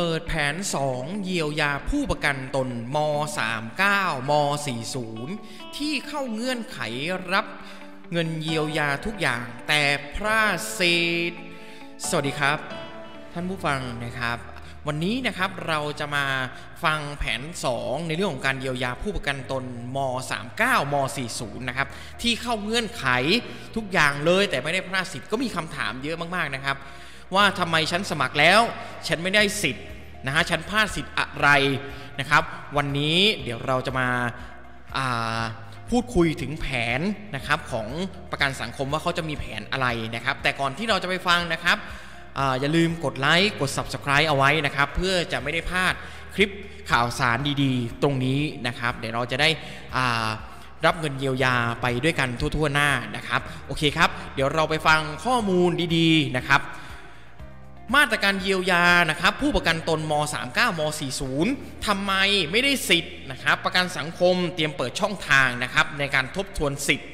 เปิดแผน 2 เยียวยาผู้ประกันตนม 39 ม 40 ที่เข้าเงื่อนไขรับเงินเยียวยาทุกอย่าง แต่พระเศษสวัสดีครับ ท่านผู้ฟังนะครับ วันนี้นะครับเราจะมาฟังแผน 2 ในเรื่องของการเยียวยาผู้ประกันตนม 39 ม 40 นะครับ ที่เข้าเงื่อนไขทุกอย่างเลยแต่ไม่ได้พลาดสิทธิ์ก็มีคำถามเยอะมากๆนะครับว่าทำไมฉันสมัครแล้ว ฉันไม่ได้สิทธิ์นะฮะฉันพลาดสิทธิ์อะไรนะครับ วันนี้เดี๋ยวเราจะมาาพูดคุยถึงแผนนะครับของประกันสังคมว่าเขาจะมีแผนอะไรนะครับ แต่ก่อนที่เราจะไปฟังนะครับออย่าลืมกดไลค์กด Subscribe เอาไว้นะครับ เพื่อจะไม่ได้พลาดคลิปข่าวสารดีๆ ตรงนี้นะครับ เดี๋ยวเราจะได้รับเงินเยียวยาไปด้วยกันทั่วๆหน้านะครับ โอเคครับ เดี๋ยวเราไปฟังข้อมูลดีๆนะครับ มาตรการเยียวยานะครับผู้ประกันตนม 39ม40ทำไมไม่ได้สิทธิ์นะครับประกันสังคมเตรียมเปิดช่องทางนะครับในการทบทวนสิทธิ์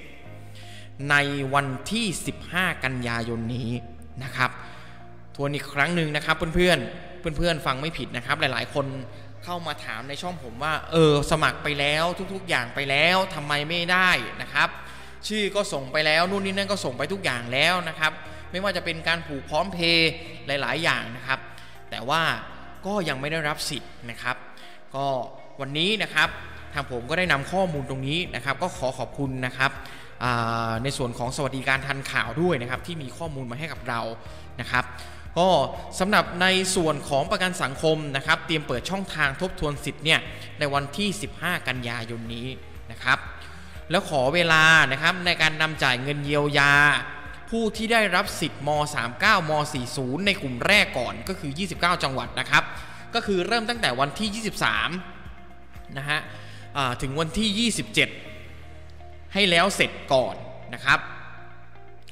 ในวันที่ 15 กันยายนนี้นะครับทวนอีกครั้งหนึ่งนะครับเพื่อนๆเพื่อนๆฟังไม่ผิดนะครับ หลายๆ คนเข้ามาถามในช่องผมว่าเออสมัครไปแล้วทุกๆ อย่างไปแล้วทำไมไม่ได้นะครับ ชื่อก็ส่งไปแล้วนู่นนี่นั่นก็ส่งไปทุกอย่างแล้วนะครับ ไม่ว่าจะเป็นการผูกพร้อมเพย์หลาย ๆ อย่างนะครับ แต่ว่าก็ยังไม่ได้รับสิทธิ์นะครับ ก็วันนี้นะครับทางผมก็ได้นำข้อมูลตรงนี้นะครับ ก็ขอขอบคุณนะครับในส่วนของสวัสดิการทันข่าวด้วยนะครับ ที่มีข้อมูลมาให้กับเรานะครับก็สำหรับในส่วนของประกันสังคมนะครับ เตรียมเปิดช่องทางทบทวนสิทธิ์เนี่ยในวันที่ 15 กันยายนนี้นะครับ แล้วขอเวลานะครับในการนำจ่ายเงินเยียวยา ผู้ที่ได้รับสิทธิ์ม 39 ม 40 ในกลุ่มแรกก่อนก็คือ 29 จังหวัดนะครับ ก็คือเริ่มตั้งแต่วันที่ 23 นะฮะถึงวันที่ 27 ให้แล้วเสร็จก่อนนะครับ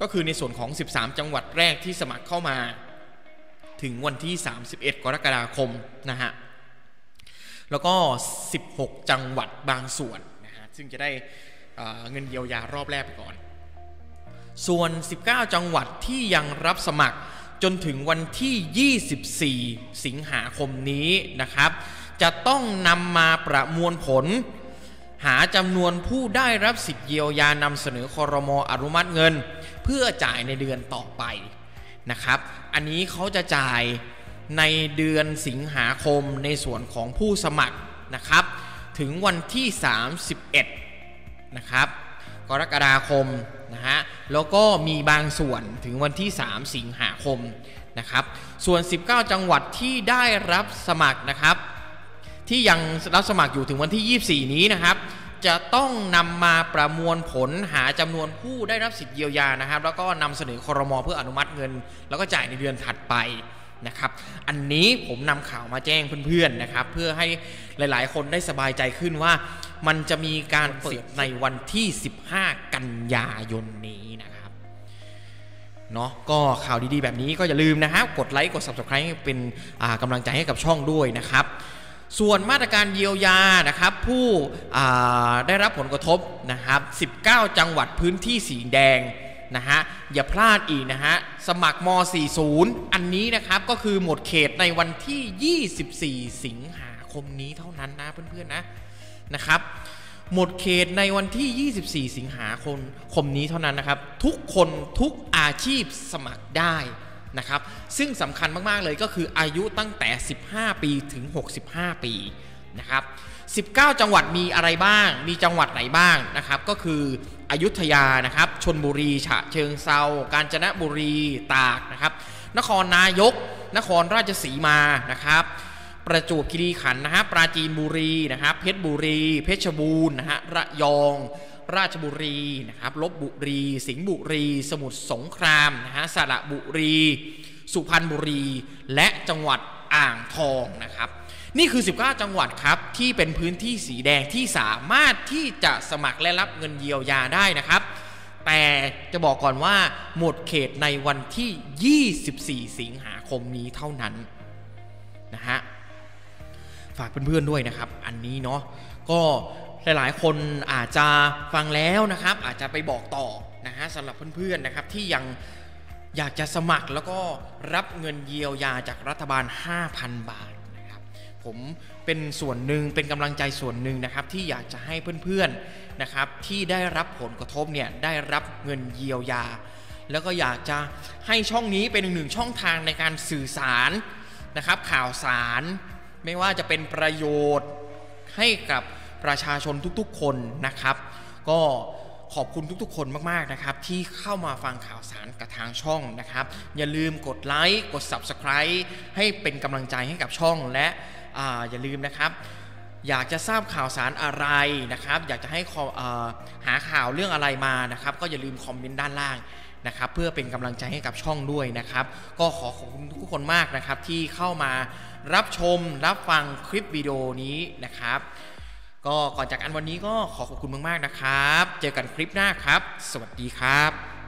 ก็คือในส่วนของ 13 จังหวัดแรกที่สมัครเข้ามา ถึงวันที่ 31 กรกฎาคมนะฮะ แล้วก็ 16 จังหวัดบางส่วนนะฮะ ซึ่งจะได้เงินเยียวยารอบแรกไปก่อน ส่วน 19 จังหวัดที่ยังรับสมัครจนถึงวันที่ 24 สิงหาคมนี้นะครับ จะต้องนำมาประมวลผล หาจำนวนผู้ได้รับสิทธิเยียวยานำเสนอคอรมออนุมัติเงิน เพื่อจ่ายในเดือนต่อไปนะครับ อันนี้เขาจะจ่ายในเดือนสิงหาคมในส่วนของผู้สมัครนะครับ ถึงวันที่ 31 นะครับ กรกฎาคมนะฮะแล้วก็มีบางส่วนถึงวันที่ 3 สิงหาคมนะครับส่วน 19 จังหวัดที่ได้รับสมัครนะครับ ที่ยังรับสมัครอยู่ถึงวันที่ 24 นี้นะครับ จะต้องนำมาประมวลผลหาจำนวนผู้ได้รับสิทธิเยียวยานะครับ แล้วก็นำเสนอคอรมอเพื่ออนุมัติเงิน แล้วก็จ่ายในเดือนถัดไปนะครับอันนี้ผมนำข่าวมาแจ้งเพื่อนๆนะครับ เพื่อให้หลายๆ คนได้สบายใจขึ้นว่า มันจะมีการเปิดในวันที่ 15 กันยายนนี้นะครับเนาะก็ข่าวดีๆแบบนี้ก็อย่าลืมนะครับ กดไลค์กด Subscribe เป็นกำลังใจให้กับช่องด้วยนะครับ ส่วนมาตรการเยียวยานะครับผู้ได้รับผลกระทบนะครับ 19 จังหวัดพื้นที่สีแดงนะฮะอย่าพลาดอีกนะฮะสมัครม 40 อันนี้นะครับก็คือหมดเขตในวันที่ 24 สิงหาคมนี้เท่านั้นนะเพื่อนๆนะ นะครับ หมดเขตในวันที่ 24 สิงหาคมคมนี้เท่านั้นนะครับ ทุกคนทุกอาชีพสมัครได้นะครับ ซึ่งสำคัญมากๆเลยก็คืออายุตั้งแต่ 15 ปีถึง 65 ปีนะครับ 19 จังหวัดมีอะไรบ้าง มีจังหวัดไหนบ้างนะครับ ก็คืออยุธยานะครับ ชนบุรี ฉะเชิงเซา กาญจนบุรี ตากนะครับ นครนายก นครราชสีมา นะครับ ประจวบคีรีขันธ์นะฮะปราจีนบุรีนะครับเพชรบุรี เพชรบูรณ์นะฮะระยอง ราชบุรีนะครับลบบุรี สิงห์บุรี สมุทรสงครามนะฮะสระบุรี สุพรรณบุรี และจังหวัดอ่างทองนะครับนี่คือ 19 จังหวัดครับที่เป็นพื้นที่สีแดงที่สามารถที่จะสมัครและรับเงินเยียวยาได้นะครับแต่จะบอกก่อนว่าหมดเขตในวันที่ 24 สิงหาคมนี้เท่านั้นนะฮะ ฝากเพื่อนๆด้วยนะครับ อันนี้เนาะก็หลายๆ คนอาจจะฟังแล้วนะครับ อาจจะไปบอกต่อนะฮะสำหรับเพื่อนๆนะครับที่ยังอยากจะสมัครแล้วก็รับเงินเยียวยาจากรัฐบาล 5,000 บาทนะครับผมเป็นส่วนหนึ่งเป็นกำลังใจส่วนหนึ่งนะครับ ที่อยากจะให้เพื่อนๆนะครับ ที่ได้รับผลกระทบเนี่ยได้รับเงินเยียวยา แล้วก็อยากจะให้ช่องนี้เป็นหนึ่งช่องทางในการสื่อสารนะครับ ข่าวสาร ไม่ว่าจะเป็นประโยชน์ให้กับประชาชนทุกๆ คนนะครับ ก็ขอบคุณทุกๆ คนมากๆนะครับ ที่เข้ามาฟังข่าวสารกับทางช่องนะครับ อย่าลืมกดไลค์กด Subscribe ให้เป็นกำลังใจให้กับช่องและออย่าลืมนะครับอยากจะทราบข่าวสารอะไรนะครับ อยากจะให้หาข่าวเรื่องอะไรมานะครับ ก็อย่าลืมคอมเมนต์ด้านล่าง นะครับเพื่อเป็นกำลังใจให้กับช่องด้วยนะครับ ก็ขอขอบคุณทุกคนมากนะครับที่เข้ามารับชมรับฟังคลิปวิดีโอนี้นะครับ ก็ก่อนจากกันวันนี้ก็ขอขอบคุณมากๆนะครับ เจอกันคลิปหน้าครับ สวัสดีครับ